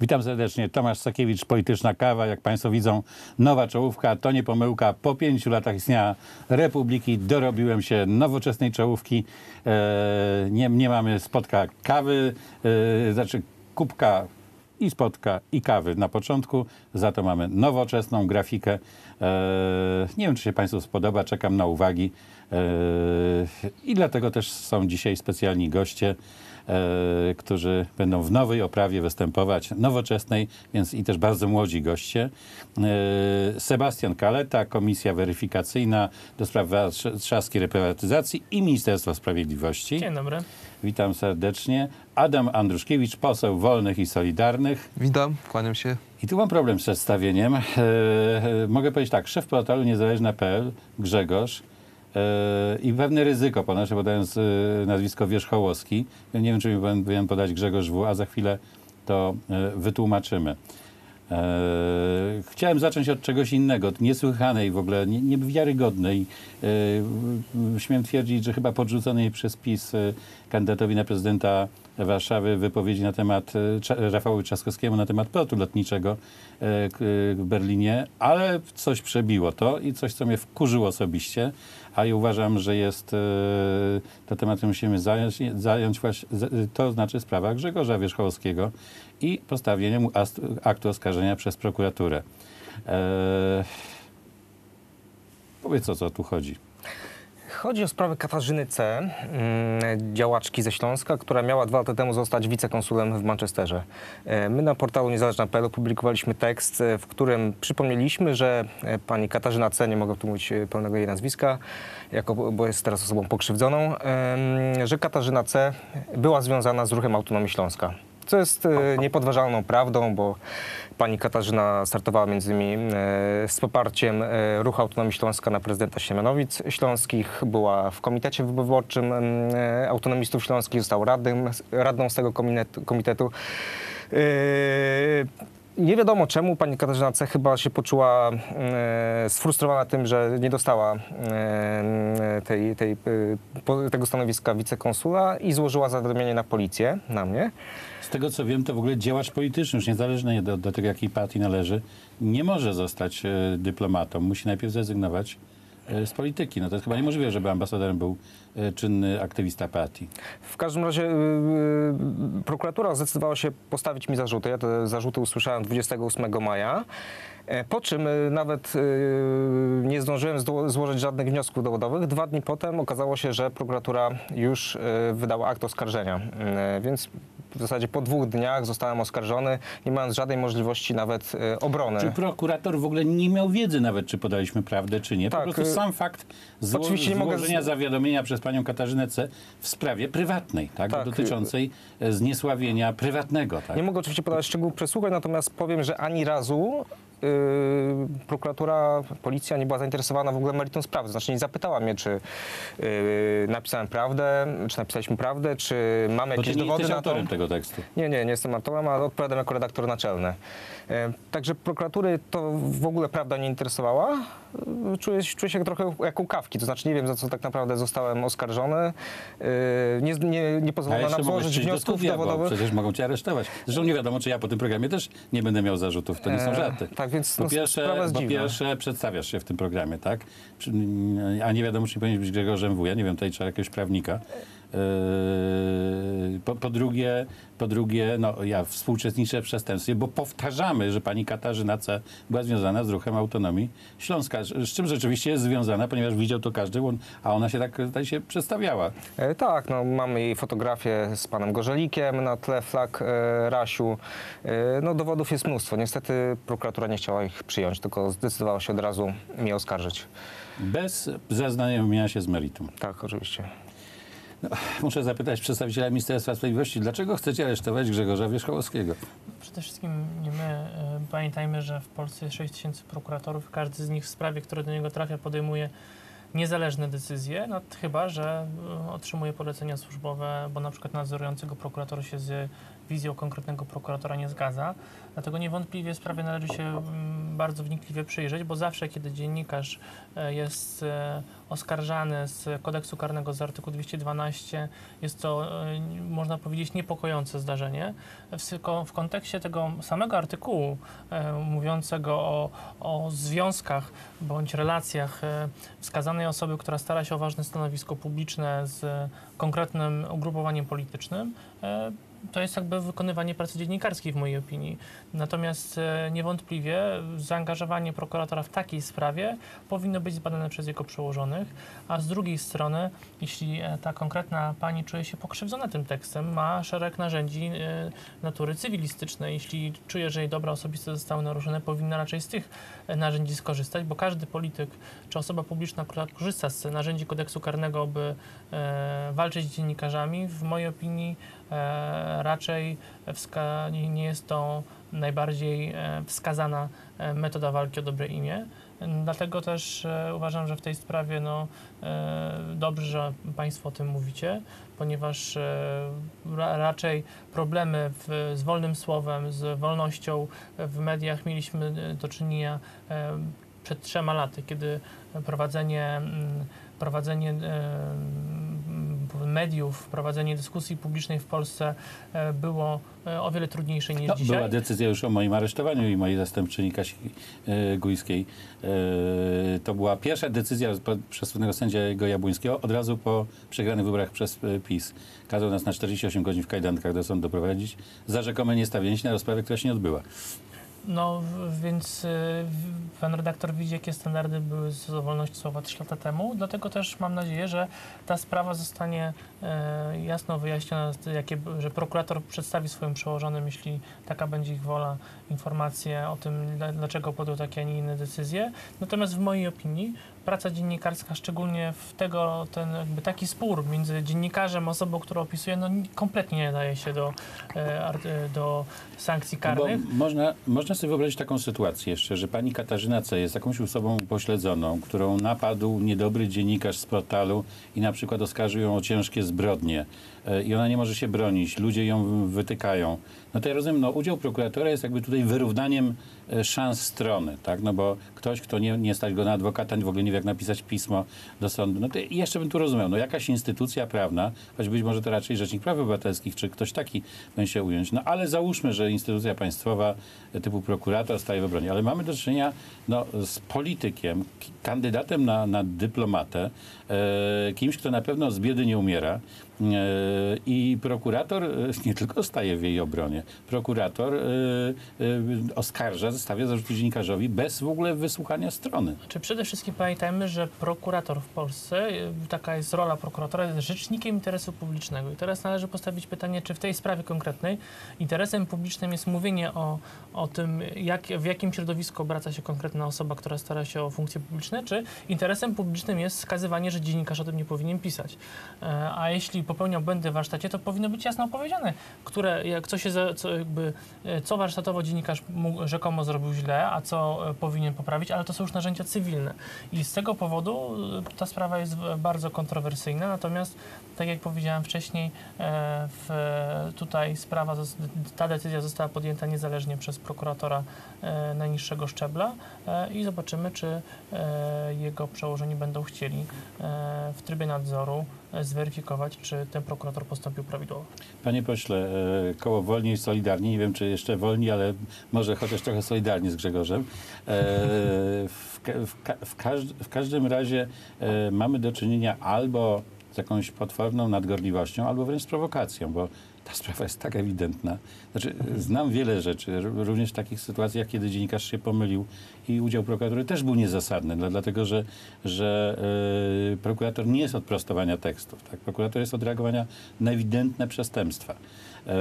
Witam serdecznie. Tomasz Sakiewicz, Polityczna Kawa. Jak Państwo widzą, nowa czołówka. To nie pomyłka. Po pięciu latach istnienia Republiki dorobiłem się nowoczesnej czołówki. E, nie, nie mamy spotka kawy, e, znaczy kubka i spotka i kawy na początku. Za to mamy nowoczesną grafikę. E, nie wiem, czy się Państwu spodoba. Czekam na uwagi. E, I dlatego też są dzisiaj specjalni goście którzy będą w nowej oprawie występować, nowoczesnej, więc i też bardzo młodzi goście. E, Sebastian Kaleta, Komisja Weryfikacyjna do spraw warszawskiej reprywatyzacji i Ministerstwo Sprawiedliwości. Dzień dobry. Witam serdecznie. Adam Andruszkiewicz, poseł Wolnych i Solidarnych. Witam, kłaniam się. I tu mam problem z przedstawieniem. E, e, mogę powiedzieć tak, szef portalu niezależna.pl Grzegorz e, i pewne ryzyko ponoszę, podając e, nazwisko Wierzchołowski. Ja nie wiem, czy mi powinien podać Grzegorz W., a za chwilę to e, wytłumaczymy. E, chciałem zacząć od czegoś innego, niesłychanej w ogóle, nie- niewiarygodnej. E, śmiem twierdzić, że chyba podrzuconej przez PiS e, kandydatowi na prezydenta Warszawy wypowiedzi na temat e, Rafałowi Trzaskowskiemu na temat portu lotniczego e, w Berlinie, ale coś przebiło to i coś, co mnie wkurzyło osobiście, a i uważam, że jest e, to tematem musimy zająć, zająć właśnie, to znaczy sprawa Grzegorza Wierzchołowskiego i postawienie mu aktu oskarżenia przez prokuraturę. Powiedz o co tu chodzi. Chodzi o sprawę Katarzyny C., mm, działaczki ze Śląska, która miała dwa lata temu zostać wicekonsulem w Manchesterze. E, My na portalu niezależna.pl opublikowaliśmy tekst, e, w którym przypomnieliśmy, że e, pani Katarzyna C., nie mogę tu mówić pełnego jej nazwiska, jako, bo jest teraz osobą pokrzywdzoną, że Katarzyna C. była związana z ruchem Autonomii Śląska. Co jest e, niepodważalną prawdą, bo pani Katarzyna startowała między innymi e, z poparciem e, Ruchu Autonomii Śląska na prezydenta Siemianowic Śląskich. Była w komitecie wyborczym autonomistów śląskich, została radnym, radną z tego komitetu. Nie wiadomo czemu pani Katarzyna C. chyba się poczuła e, sfrustrowana tym, że nie dostała e, tej, tej, e, tego stanowiska wicekonsula i złożyła zawiadomienie na policję, na mnie. Z tego co wiem, to w ogóle działacz polityczny, już niezależnie do, do tego, jakiej partii należy, nie może zostać e, dyplomatą. Musi najpierw zrezygnować e, z polityki. No to jest chyba niemożliwe, żeby ambasadorem był czynny aktywista partii. W każdym razie yy, prokuratura zdecydowała się postawić mi zarzuty. Ja te zarzuty usłyszałem 28 maja. E, Po czym nawet nie zdążyłem złożyć żadnych wniosków dowodowych. Dwa dni potem okazało się, że prokuratura już wydała akt oskarżenia. Y, Więc w zasadzie po dwóch dniach zostałem oskarżony, nie mając żadnej możliwości nawet obrony. Czy prokurator w ogóle nie miał wiedzy nawet, czy podaliśmy prawdę, czy nie? Po Tak, prostu y, sam fakt zło- oczywiście nie mogę zawiadomienia przez panią Katarzynę C. w sprawie prywatnej, tak? Tak, dotyczącej e, zniesławienia prywatnego. Tak? Nie mogę oczywiście podać szczegółów przesłuchań, natomiast powiem, że ani razu yy, prokuratura, policja nie była zainteresowana w ogóle meritum sprawy. Znaczy nie zapytała mnie, czy yy, napisałem prawdę, czy napisaliśmy prawdę, czy mamy Bo ty jakieś nie dowody jesteś na to. autorem tego tekstu. Nie, nie, nie jestem autorem, ale odpowiadam jako redaktor naczelny. E, Także prokuratury to w ogóle prawda nie interesowała. Czuję, czuję się trochę jak u kawki, to znaczy nie wiem, za co tak naprawdę zostałem oskarżony. E, Nie, nie, nie pozwolono nam złożyć do wniosków bo dowodowych. przecież mogą cię aresztować. Zresztą nie wiadomo, czy ja po tym programie też nie będę miał zarzutów. To nie są E, żarty. tak, więc Po no, pierwsze, jest po pierwsze przedstawiasz się w tym programie, tak? A nie wiadomo, czy nie powinieneś być Grzegorzem W. Ja nie wiem, tutaj trzeba jakiegoś prawnika. Yy, Po, po, drugie, po drugie, no ja współuczestniczę w przestępstwie, bo powtarzamy, że pani Katarzyna C. była związana z ruchem autonomii Śląska. Z czym rzeczywiście jest związana, ponieważ widział to każdy, a ona się tak, tak się przedstawiała. E, Tak, no, mamy jej fotografię z panem Gorzelikiem na tle flag e, Rasiu. E, no, dowodów jest mnóstwo. Niestety prokuratura nie chciała ich przyjąć, tylko zdecydowała się od razu mnie oskarżyć. Bez zaznajomienia się z meritum. Tak, oczywiście. Muszę zapytać przedstawiciela Ministerstwa Sprawiedliwości, dlaczego chcecie aresztować Grzegorza Wierzchołowskiego? Przede wszystkim nie my. e, Pamiętajmy, że w Polsce jest 6 tysięcy prokuratorów. Każdy z nich w sprawie, która do niego trafia, podejmuje niezależne decyzje, no, chyba że e, otrzymuje polecenia służbowe, bo na przykład nadzorujący go prokurator się z wizją konkretnego prokuratora nie zgadza. Dlatego niewątpliwie sprawie należy się mm, bardzo wnikliwie przyjrzeć, bo zawsze, kiedy dziennikarz e, jest e, oskarżany z kodeksu karnego z artykułu 212, jest to, e, można powiedzieć, niepokojące zdarzenie. W, kontekście tego samego artykułu mówiącego o, o związkach bądź relacjach wskazanej osoby, która stara się o ważne stanowisko publiczne z konkretnym ugrupowaniem politycznym, to jest jakby wykonywanie pracy dziennikarskiej w mojej opinii. Natomiast e, niewątpliwie zaangażowanie prokuratora w takiej sprawie powinno być zbadane przez jego przełożonych, a z drugiej strony, jeśli e, ta konkretna pani czuje się pokrzywdzona tym tekstem, ma szereg narzędzi e, natury cywilistycznej. Jeśli czuje, że jej dobra osobiste zostały naruszone, powinna raczej z tych narzędzi skorzystać, bo każdy polityk czy osoba publiczna, która korzysta z narzędzi kodeksu karnego, by walczyć z dziennikarzami, w mojej opinii raczej wska- nie, jest to najbardziej e, wskazana e, metoda walki o dobre imię. Dlatego też e, uważam, że w tej sprawie no, e, dobrze, że Państwo o tym mówicie, ponieważ e, ra, raczej problemy w, z wolnym słowem, z wolnością w mediach mieliśmy e, do czynienia e, przed trzema laty, kiedy prowadzenie, mm, prowadzenie mediów, prowadzenie dyskusji publicznej w Polsce e, było e, o wiele trudniejsze niż No, dzisiaj. była decyzja już o moim aresztowaniu i mojej zastępczyni Kasi e, Gujskiej. To była pierwsza decyzja przez słynnego sędziego Jabłońskiego od razu po przegranych wyborach przez PiS. Kazał nas na 48 godzin w kajdankach do sądu doprowadzić za rzekome niestawienie się na rozprawę, która się nie odbyła. No, więc y, pan redaktor widzi, jakie standardy były z wolności słowa 3 lata temu. Dlatego też mam nadzieję, że ta sprawa zostanie e, jasno wyjaśniona, że prokurator przedstawi swoim przełożonym, jeśli taka będzie ich wola, informacje o tym, dla- dlaczego podjął takie, a nie inne decyzje. Natomiast w mojej opinii praca dziennikarska, szczególnie w tego, ten taki spór między dziennikarzem, osobą, którą opisuje, no kompletnie nie nadaje się do, e, do sankcji No Bo karnych. można, można sobie wyobrazić taką sytuację jeszcze, że pani Katarzyna C. jest jakąś osobą pośledzoną, którą napadł niedobry dziennikarz z portalu i na przykład oskarżył ją o ciężkie zbrodnie i ona nie może się bronić, ludzie ją wytykają. No to ja rozumiem, no udział prokuratora jest jakby tutaj wyrównaniem e, szans strony, tak? No bo ktoś, kto nie, nie stać go na adwokata, w ogóle nie wie jak napisać pismo do sądu, no to jeszcze bym tu rozumiał, no jakaś instytucja prawna, choć być może to raczej Rzecznik Praw Obywatelskich, czy ktoś taki będzie się ująć, no ale załóżmy, że instytucja państwowa e, typu prokurator staje w obronie, ale mamy do czynienia no, z politykiem, kandydatem na, na dyplomatę, e, kimś, kto na pewno z biedy nie umiera i prokurator e, nie tylko staje w jej obronie, prokurator e, e, oskarża, stawia zarzuty dziennikarzowi bez w ogóle wysłuchania strony. Czy przede wszystkim pamiętajmy, że prokurator w Polsce, taka jest rola prokuratora, jest rzecznikiem interesu publicznego. I teraz należy postawić pytanie, czy w tej sprawie konkretnej interesem publicznym jest mówienie o, o tym, jak, w jakim środowisku obraca się konkretna osoba, która stara się o funkcje publiczne, czy interesem publicznym jest wskazywanie, że dziennikarz o tym nie powinien pisać. E, A jeśli popełniał błędy w warsztacie, to powinno być jasno opowiedziane, które, jak co się, za, co, jakby, e, co warsztatowo dziennikarz rzekomo zrobił źle, a co e, powinien poprawić, ale to są już narzędzia cywilne. I z tego powodu e, ta sprawa jest bardzo kontrowersyjna, natomiast tak jak powiedziałem wcześniej, w, tutaj sprawa, ta decyzja została podjęta niezależnie przez prokuratora najniższego szczebla i zobaczymy, czy jego przełożeni będą chcieli w trybie nadzoru zweryfikować, czy ten prokurator postąpił prawidłowo. Panie pośle, e, koło Wolni i Solidarni, nie wiem czy jeszcze Wolni, ale może chociaż trochę Solidarni z Grzegorzem. E, W, w, w, każd- w każdym razie e, mamy do czynienia albo z jakąś potworną nadgorliwością, albo wręcz prowokacją, bo ta sprawa jest tak ewidentna. Znaczy, znam wiele rzeczy, również w takich sytuacjach, kiedy dziennikarz się pomylił i udział prokuratury też był niezasadny, dla- dlatego że, że e, prokurator nie jest od prostowania tekstów. Tak? Prokurator jest od reagowania na ewidentne przestępstwa. E,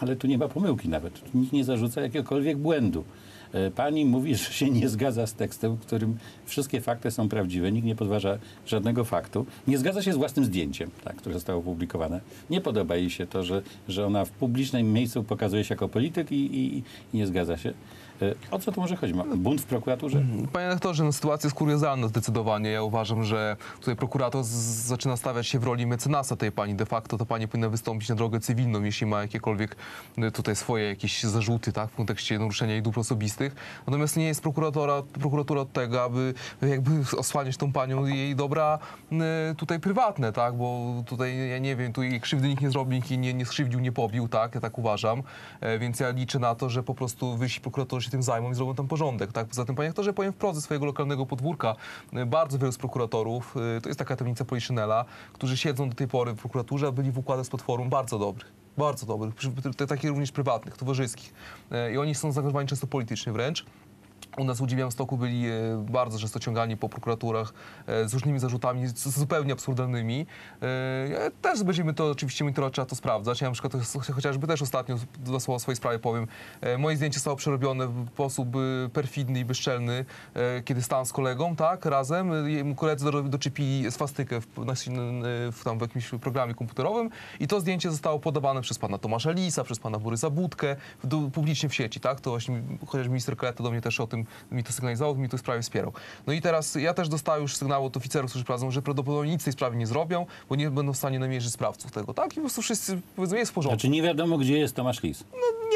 ale tu nie ma pomyłki nawet. Nikt nie zarzuca jakiegokolwiek błędu. E, Pani mówi, że się nie zgadza z tekstem, w którym wszystkie fakty są prawdziwe, nikt nie podważa żadnego faktu. Nie zgadza się z własnym zdjęciem, tak, które zostało opublikowane. Nie podoba jej się to, że, że ona w publicznym miejscu pokazuje się jako polityk i, i, i nie zgadza się. E, O co tu może chodzić? Bunt w prokuraturze? Panie rektorze, no, sytuacja jest kuriozalna zdecydowanie. Ja uważam, że tutaj prokurator zaczyna stawiać się w roli mecenasa tej pani. De facto ta pani powinna wystąpić na drogę cywilną, jeśli ma jakiekolwiek y, tutaj swoje jakieś zarzuty tak, w kontekście naruszenia jej dóbr osobistych. Natomiast nie jest prokuratora, prokuratura od tego, aby jakby osłaniać tą panią jej dobra y, tutaj prywatne, tak? Bo tutaj, ja nie wiem, tu jej krzywdy nikt nie zrobił, nikt jej nie, nie skrzywdził, nie pobił, tak? Ja tak uważam. E, więc ja liczę na to, że po prostu wyżsi prokuratorzy się tym zajmą i zrobią tam porządek, tak? Poza tym, panie aktorze, powiem wprost ze swojego lokalnego podwórka, bardzo wielu z prokuratorów, e, to jest taka tajemnica Poliszynela, którzy siedzą do tej pory w prokuraturze, a byli w układach z platformą bardzo dobrych. Bardzo dobrych, takich również prywatnych, towarzyskich. E, I oni są zaangażowani często politycznie wręcz. U nas w Białymstoku byli e, bardzo często ciągani po prokuraturach e, z różnymi zarzutami zupełnie absurdalnymi. E, Też będziemy to oczywiście monitorować, trzeba to sprawdzać. Ja na przykład cho- chociażby też ostatnio dwa słowa o swojej sprawie powiem. Moje zdjęcie zostało przerobione w sposób perfidny i bezczelny, kiedy stałem z kolegą, tak, razem. Jemu Koledzy do- doczepili swastykę w, w, tam w jakimś programie komputerowym i to zdjęcie zostało podawane przez pana Tomasza Lisa, przez pana Borysa Budkę publicznie w sieci, tak? To właśnie chociaż minister Kaleta do mnie też o tym mi to sygnalizował, mi to w sprawie wspierał. No i teraz ja też dostałem już sygnały od oficerów, którzy prowadzą, że prawdopodobnie nic w tej sprawie nie zrobią, bo nie będą w stanie namierzyć sprawców tego, tak? I po prostu wszyscy powiedzą, jest w porządku. Znaczy nie wiadomo, gdzie jest Tomasz Lis.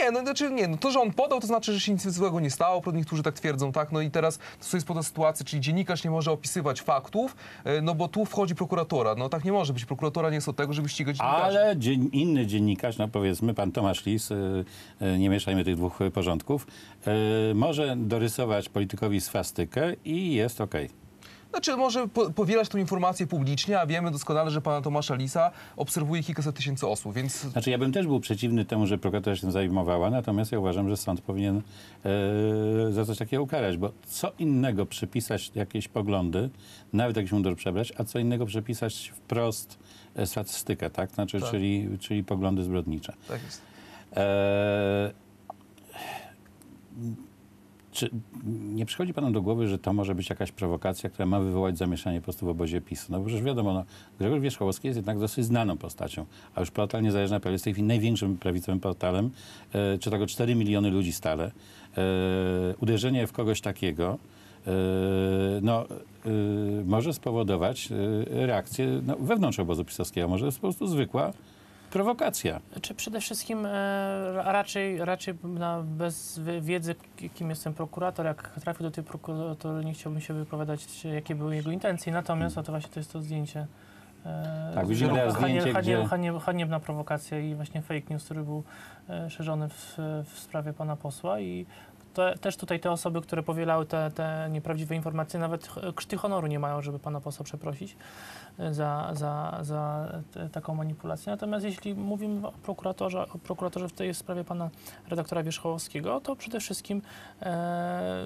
Nie, no znaczy nie, no to, że on podał, to znaczy, że się nic złego nie stało, niektórzy tak twierdzą, tak, no i teraz to jest podobna sytuacja, czyli dziennikarz nie może opisywać faktów, e, no bo tu wchodzi prokuratora, no tak nie może być, prokuratora nie jest od tego, żeby ścigać dziennikarzy. Ale dzien, inny dziennikarz, no powiedzmy pan Tomasz Lis, y, y, nie mieszajmy tych dwóch porządków, może dorysować politykowi swastykę i jest okej. Znaczy może po, powielać tą informację publicznie, a wiemy doskonale, że pana Tomasza Lisa obserwuje kilkaset tysięcy osób, więc Znaczy ja bym też był przeciwny temu, że prokuratura się tym zajmowała, natomiast ja uważam, że sąd powinien e, za coś takiego ukarać, bo co innego przypisać jakieś poglądy, nawet jakiś mundur przebrać, a co innego przypisać wprost e, statystykę, tak? Znaczy, Tak. Czyli, czyli poglądy zbrodnicze. tak jest. E, czy nie przychodzi panu do głowy, że to może być jakaś prowokacja, która ma wywołać zamieszanie po prostu w obozie PiSu? No bo przecież wiadomo, no, Grzegorz Wierzchołowski jest jednak dosyć znaną postacią, a już portal Niezależna.pl jest w tej chwili największym prawicowym portalem, e, czyta go 4 miliony ludzi stale. E, uderzenie w kogoś takiego e, no, e, może spowodować e, reakcję no, wewnątrz obozu pisowskiego. Może jest po prostu zwykła prowokacja. Czy przede wszystkim e, raczej, raczej na, bez wiedzy, kim jest ten prokurator, jak trafił do tej prokuratury, nie chciałbym się wypowiadać, jakie były jego intencje. Natomiast oto właśnie to jest to zdjęcie. E, Tak, widzimy teraz zdjęcie, hanie- gdzie- hanie- Haniebna prowokacja i właśnie fake news, który był e, szerzony w, w sprawie pana posła i to, też tutaj te osoby, które powielały te, te nieprawdziwe informacje, nawet krzty honoru nie mają, żeby pana posła przeprosić e, za, za, za te, taką manipulację. Natomiast jeśli mówimy o prokuratorze, o prokuratorze w tej sprawie pana redaktora Wierzchołowskiego, to przede wszystkim e,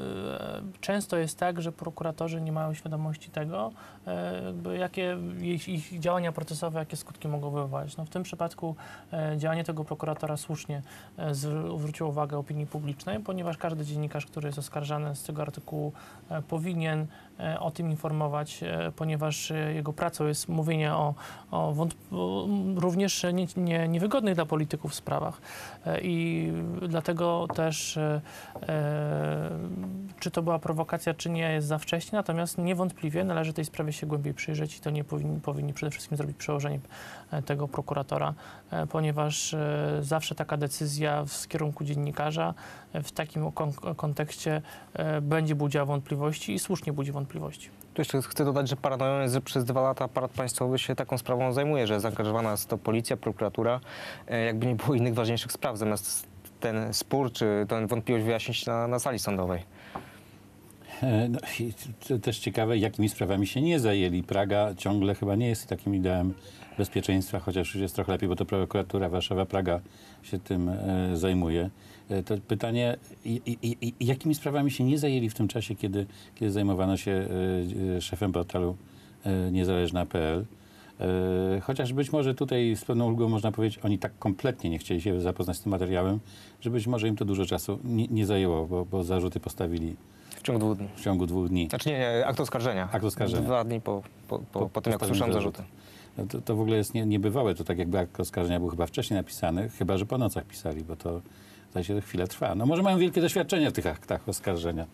często jest tak, że prokuratorzy nie mają świadomości tego, e, jakie ich, ich działania procesowe, jakie skutki mogą wywołać. No, w tym przypadku e, działanie tego prokuratora słusznie e, zwr- zwróciło uwagę opinii publicznej, ponieważ każdy dziennikarz, który jest oskarżany z tego artykułu, e, powinien e, o tym informować, e, ponieważ jego pracą jest mówienie o, o, wątp- również nie, nie, niewygodnych dla polityków sprawach. I dlatego też, czy to była prowokacja, czy nie, jest za wcześnie, natomiast niewątpliwie należy tej sprawie się głębiej przyjrzeć i to nie powinni, powinni przede wszystkim zrobić przełożenie tego prokuratora, ponieważ zawsze taka decyzja w kierunku dziennikarza w takim kon- kontekście e, będzie budziła wątpliwości i słusznie budzi wątpliwości. Tu jeszcze chcę dodać, że paranoją jest, że przez dwa lata aparat państwowy się taką sprawą zajmuje, że zaangażowana jest to policja, prokuratura, e, jakby nie było innych ważniejszych spraw, zamiast ten spór czy tę wątpliwość wyjaśnić na, na sali sądowej. No, to też ciekawe, jakimi sprawami się nie zajęli. Praga ciągle chyba nie jest takim ideałem bezpieczeństwa, chociaż już jest trochę lepiej, bo to prokuratura Warszawa-Praga się tym e, zajmuje. E, to pytanie, jakimi sprawami się nie zajęli w tym czasie, kiedy, kiedy zajmowano się e, szefem portalu niezależna.pl. Chociaż być może tutaj z pewną ulgą można powiedzieć, oni tak kompletnie nie chcieli się zapoznać z tym materiałem, że być może im to dużo czasu nie, nie zajęło, bo, bo zarzuty postawili ciągu dwóch dni. w ciągu dwóch dni. Znaczy nie, nie akt oskarżenia. Akt oskarżenia. Dwa dni po, po, po, Po- po tym, jak usłyszałem zarzut. zarzuty. No to, to w ogóle jest nie, niebywałe. To tak jakby akt oskarżenia był chyba wcześniej napisany, chyba że po nocach pisali, bo to zdaje się, chwilę trwa. No może mają wielkie doświadczenie w tych aktach oskarżenia.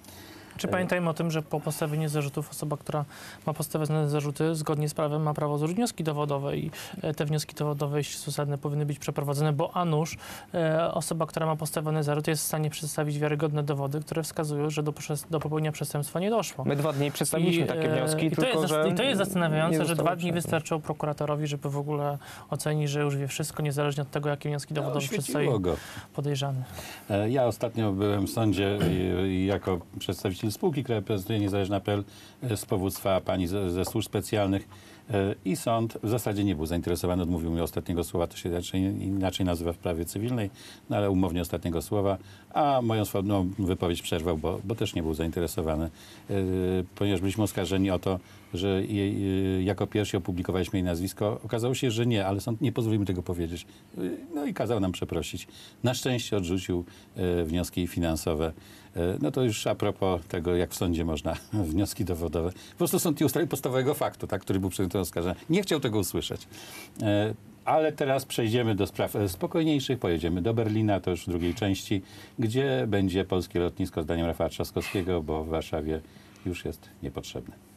Czy pamiętajmy o tym, że po postawieniu zarzutów osoba, która ma postawione zarzuty, zgodnie z prawem ma prawo złożyć wnioski dowodowe i e, te wnioski dowodowe, jeśli są zasadne, powinny być przeprowadzone, bo a nuż e, osoba, która ma postawione zarzuty jest w stanie przedstawić wiarygodne dowody, które wskazują, że do, do popełnienia przestępstwa nie doszło. My dwa dni przedstawiliśmy takie e, wnioski, i to tylko jest, że I to jest zastanawiające, że dwa dni wystarczyło prokuratorowi, żeby w ogóle ocenić, że już wie wszystko, niezależnie od tego, jakie wnioski No, dowodowe świeciło przedstawił podejrzany. Ja ostatnio byłem w sądzie i, i jako przedstawiciel spółki, która reprezentuje Niezależna.pl e, z powództwa pani ze, ze służb specjalnych e, i sąd w zasadzie nie był zainteresowany, odmówił mi ostatniego słowa, to się inaczej nazywa w prawie cywilnej, no ale umownie ostatniego słowa, a moją swobodną wypowiedź przerwał, bo, bo też nie był zainteresowany, e, ponieważ byliśmy oskarżeni o to, że jej, e, jako pierwsi opublikowaliśmy jej nazwisko. Okazało się, że nie, ale sąd nie pozwolił mi tego powiedzieć. E, No i kazał nam przeprosić. Na szczęście odrzucił e, wnioski finansowe. No to już a propos tego, jak w sądzie można wnioski dowodowe. Po prostu sąd nie ustalił podstawowego faktu, tak, który był przedmiotem oskarżenia. Nie chciał tego usłyszeć. Ale teraz przejdziemy do spraw spokojniejszych. Pojedziemy do Berlina, to już w drugiej części, gdzie będzie polskie lotnisko zdaniem Rafała Trzaskowskiego, bo w Warszawie już jest niepotrzebne.